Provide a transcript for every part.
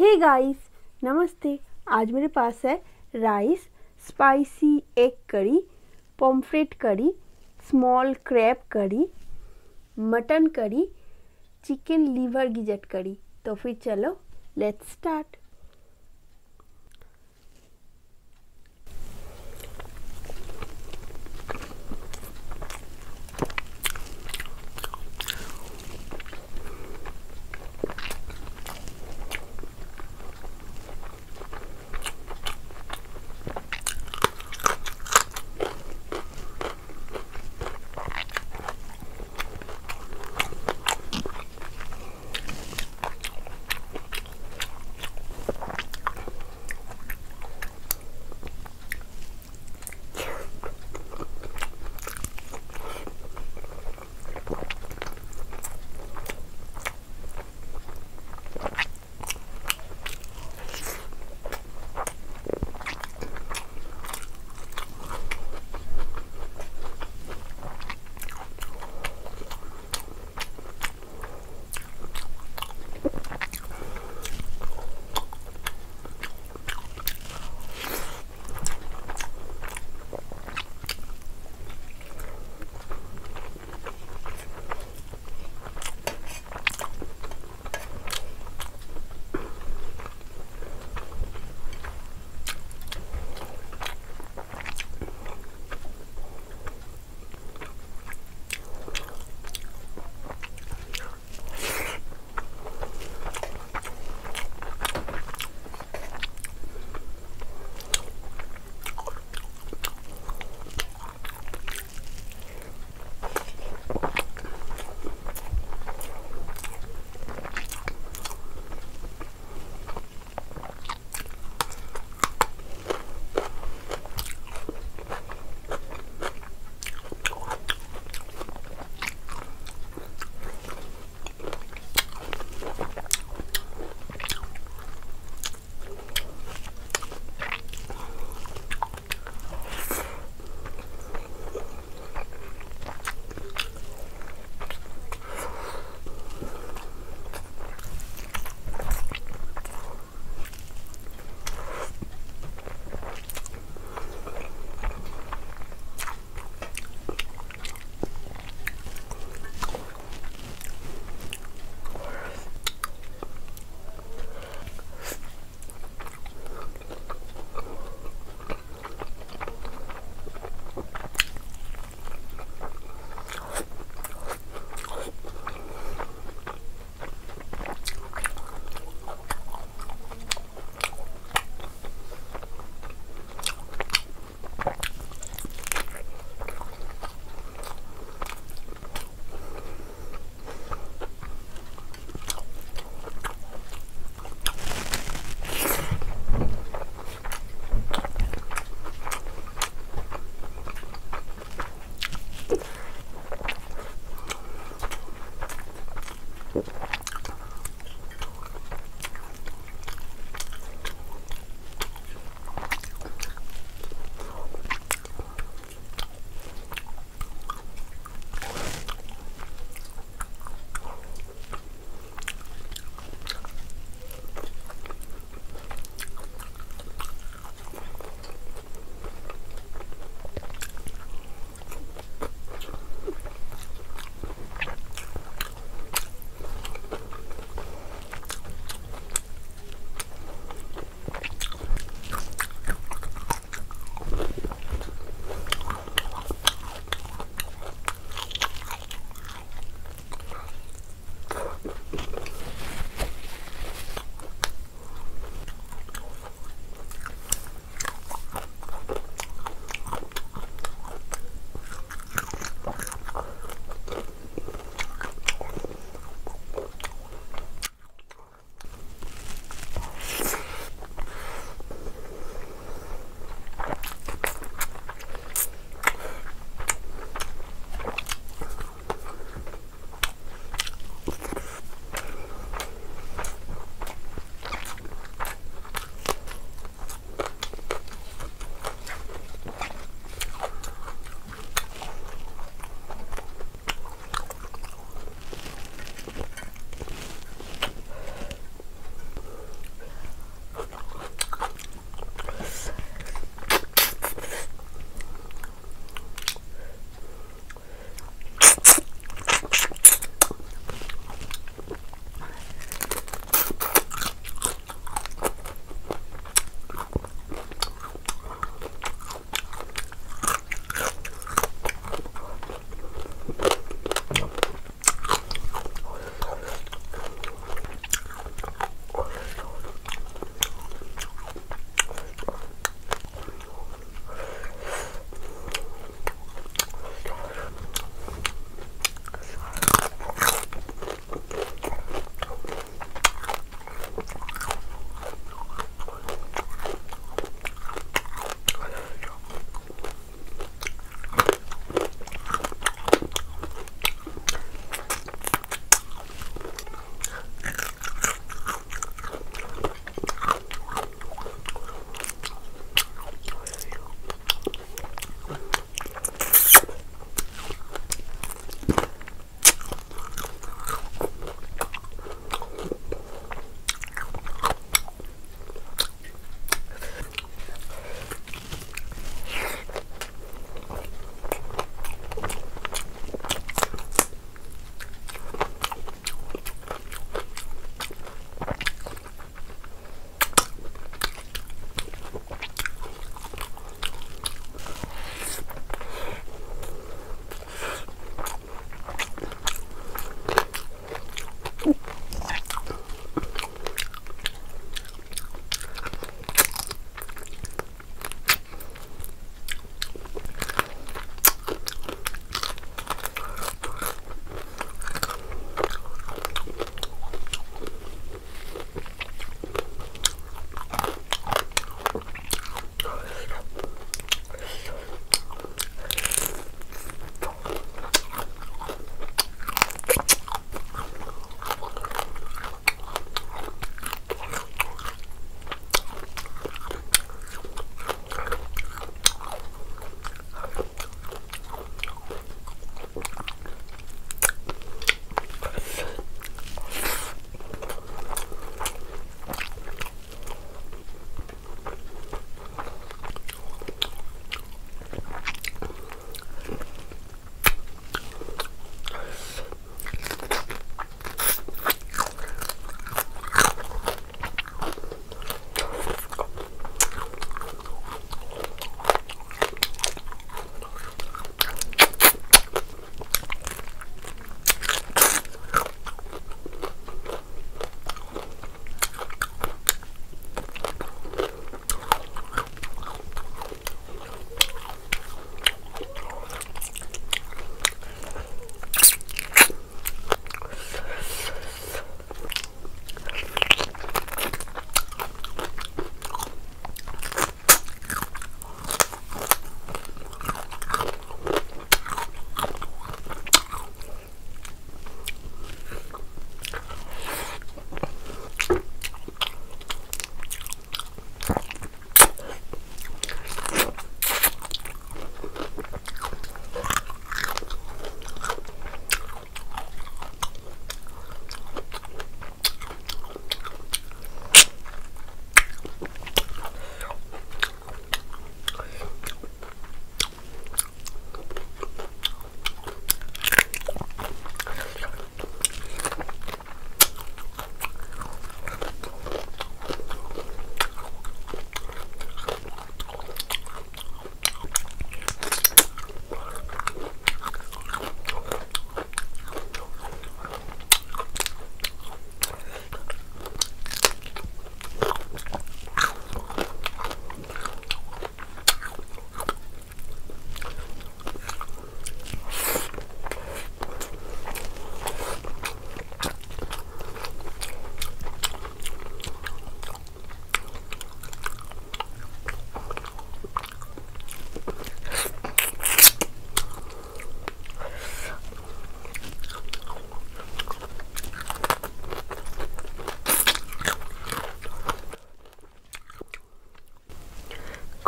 Hey guys नमस्ते। आज मेरे पास है rice spicy egg curry pomfret curry small crab curry mutton curry chicken liver गिजट curry तो फिर चलो let's start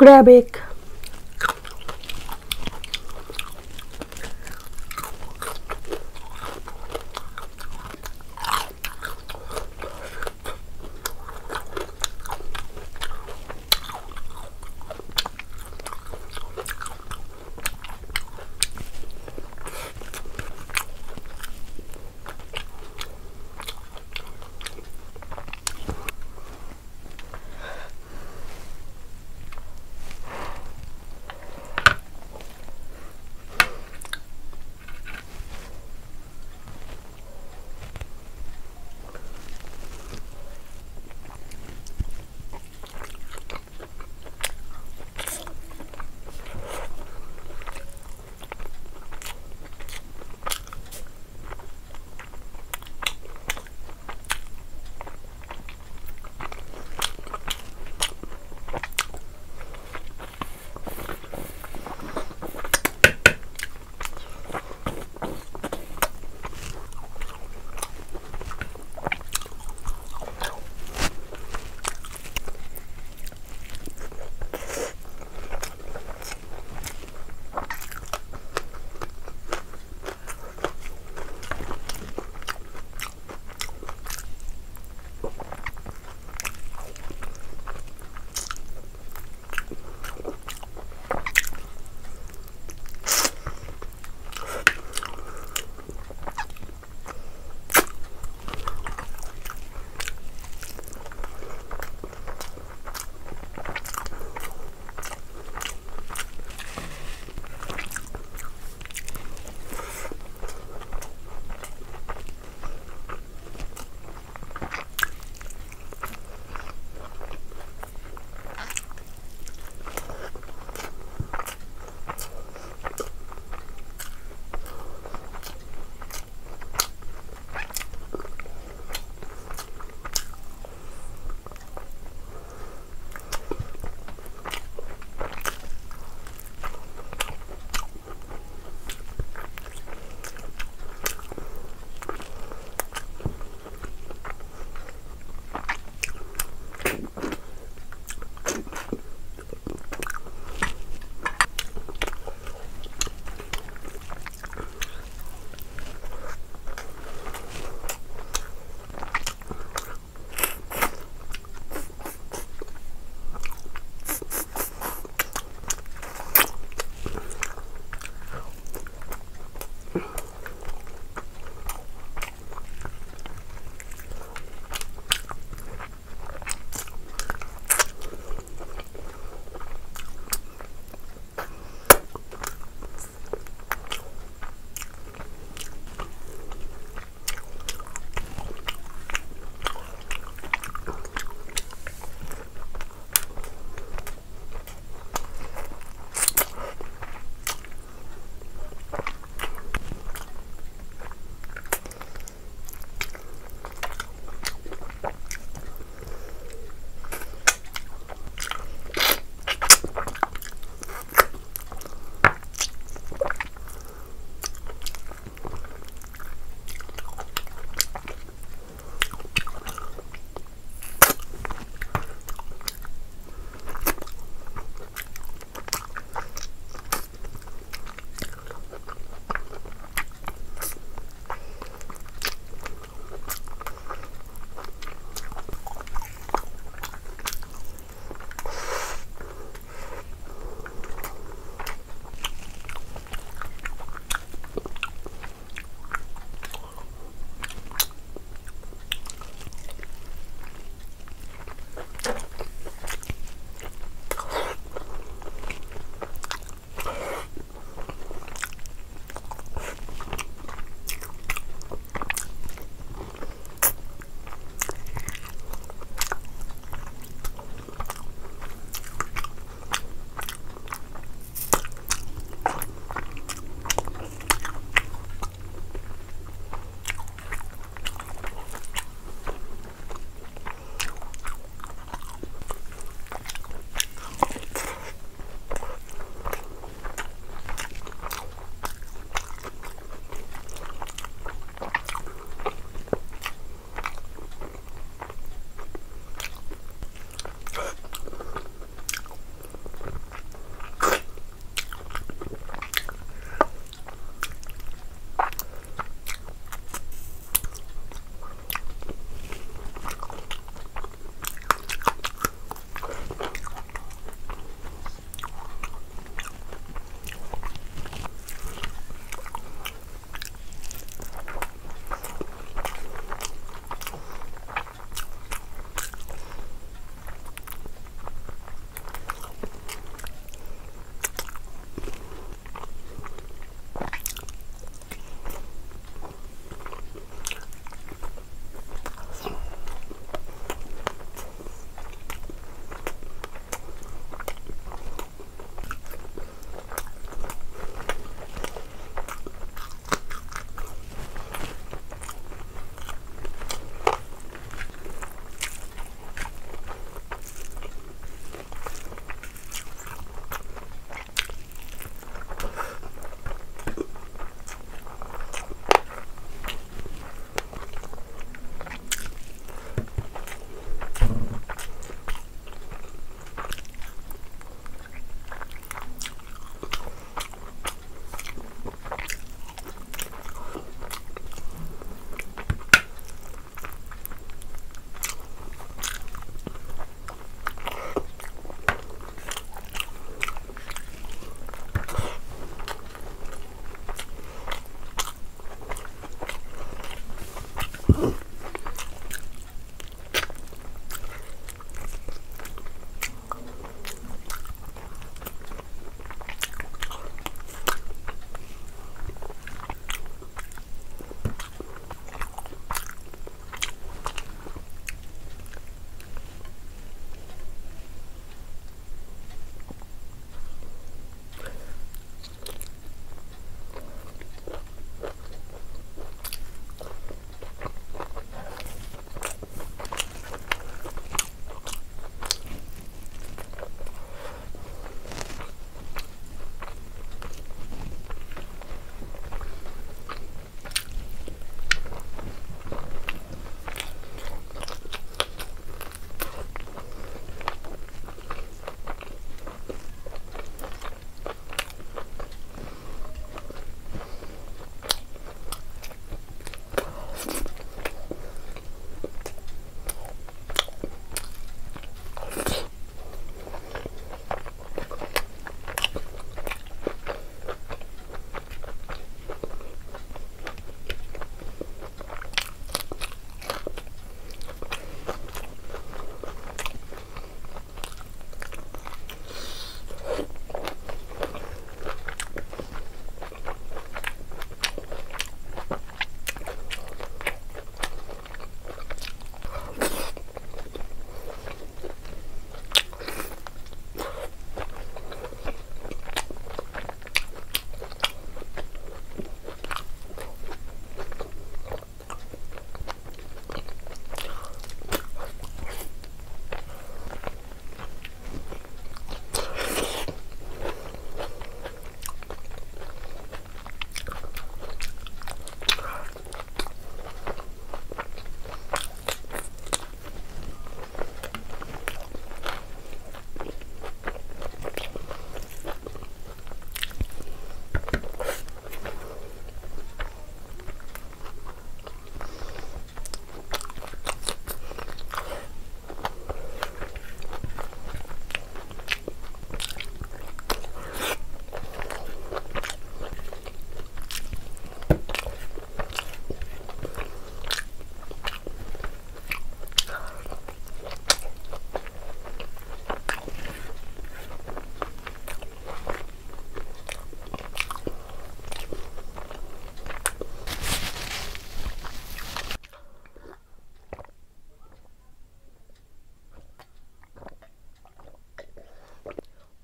Krabeck.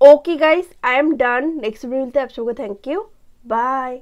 okay guys I am done next video मिलते हैं आप सबको थैंक यू बाय